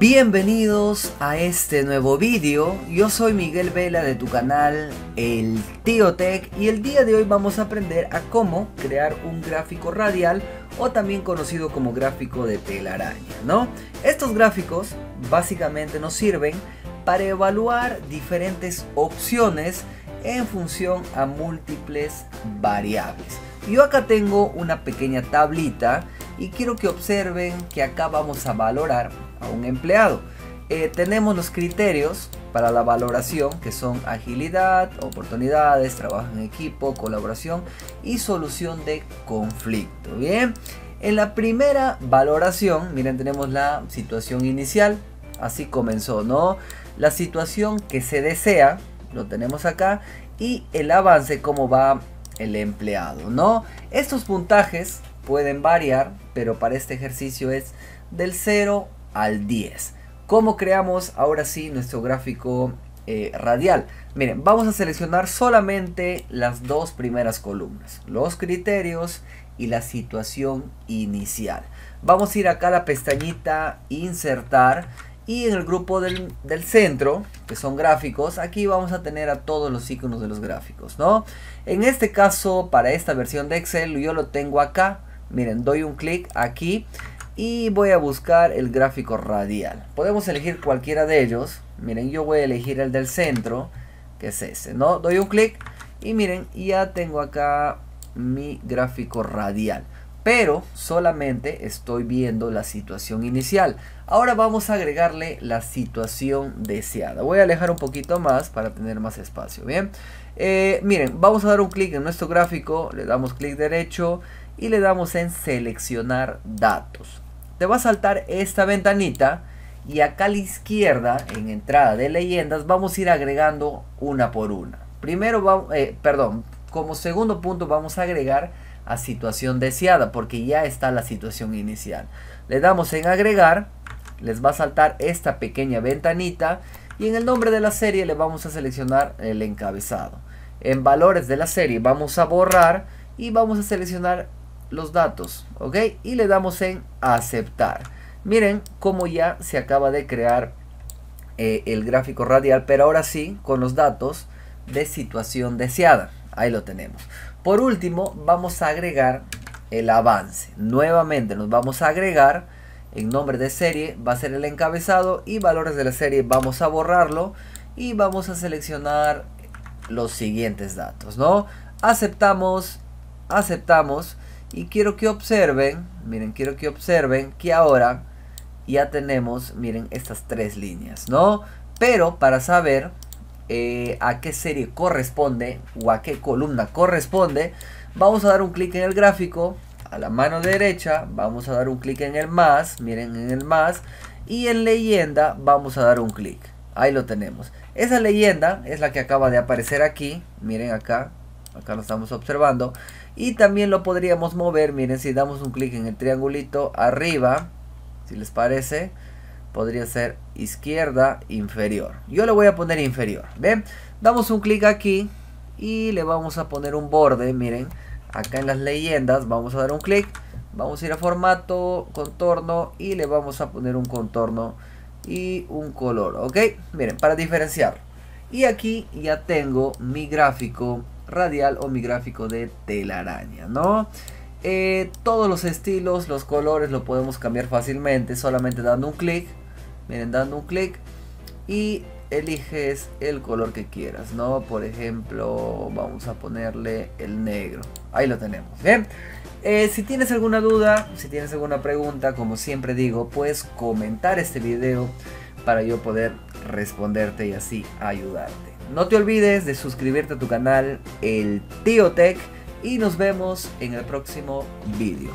Bienvenidos a este nuevo vídeo, yo soy Miguel Vela de tu canal El Tío Tech y el día de hoy vamos a aprender a cómo crear un gráfico radial o también conocido como gráfico de telaraña, ¿no? Estos gráficos básicamente nos sirven para evaluar diferentes opciones en función a múltiples variables. Yo acá tengo una pequeña tablita y quiero que observen que acá vamos a valorar a un empleado. Eh, tenemos los criterios para la valoración que son agilidad, oportunidades, trabajo en equipo, colaboración y solución de conflicto. Bien, en la primera valoración, miren, tenemos la situación inicial, así comenzó, ¿no? La situación que se desea, lo tenemos acá, y el avance, cómo va el empleado, ¿no? Estos puntajes pueden variar, pero para este ejercicio es del 0 al 10. ¿Cómo creamos ahora sí nuestro gráfico eh, radial? Miren, vamos a seleccionar solamente las dos primeras columnas, los criterios y la situación inicial. Vamos a ir acá a la pestañita insertar y en el grupo del, del, centro, que son gráficos, aquí vamos a tener a todos los iconos de los gráficos, ¿no? En este caso, para esta versión de Excel, yo lo tengo acá. Miren, doy un clic aquí y voy a buscar el gráfico radial. Podemos elegir cualquiera de ellos. Miren, yo voy a elegir el del centro, que es ese, ¿no? Doy un clic y miren, ya tengo acá mi gráfico radial. Pero solamente estoy viendo la situación inicial. Ahora vamos a agregarle la situación deseada. Voy a alejar un poquito más para tener más espacio, ¿bien? Eh, miren, vamos a dar un clic en nuestro gráfico, le damos clic derecho y le damos en seleccionar datos te va a saltar esta ventanita y acá a la izquierda en entrada de leyendas vamos a ir agregando una por una. Primero, eh, perdón, como segundo punto vamos a agregar a situación deseada porque ya está la situación inicial. Le damos en agregar, les va a saltar esta pequeña ventanita y en el nombre de la serie le vamos a seleccionar el encabezado. En valores de la serie vamos a borrar y vamos a seleccionar los datos, ¿ok? Y le damos en aceptar. Miren cómo ya se acaba de crear eh, el gráfico radial, pero ahora sí con los datos de situación deseada. Ahí lo tenemos. Por último, vamos a agregar el avance. Nuevamente nos vamos a agregar en nombre de serie, va a ser el encabezado y valores de la serie vamos a borrarlo y vamos a seleccionar los siguientes datos, ¿no? Aceptamos, aceptamos y quiero que observen, miren, quiero que observen que ahora ya tenemos, miren, estas tres líneas, ¿no? Pero para saber eh, a qué serie corresponde o a qué columna corresponde, vamos a dar un clic en el gráfico, a la mano derecha, vamos a dar un clic en el más, miren en el más, y en leyenda vamos a dar un clic. Ahí lo tenemos. Esa leyenda es la que acaba de aparecer aquí, miren acá, acá lo estamos observando y también lo podríamos mover miren si damos un clic en el triangulito arriba si les parece podría ser izquierda inferior. Yo le voy a poner inferior ven damos un clic aquí y le vamos a poner un borde miren acá en las leyendas vamos a dar un clic vamos a ir a formato contorno y le vamos a poner un contorno y un color ok miren para diferenciar. Y aquí ya tengo mi gráfico radial o mi gráfico de telaraña, ¿no? Eh, todos los estilos, los colores lo podemos cambiar fácilmente solamente dando un clic. Miren, dando un clic y eliges el color que quieras, ¿no? Por ejemplo, vamos a ponerle el negro. Ahí lo tenemos, ¿bien? Eh, si tienes alguna duda, si tienes alguna pregunta, como siempre digo, puedes comentar este video para yo poder responderte y así ayudarte. No te olvides de suscribirte a tu canal El Tío Tech y nos vemos en el próximo vídeo.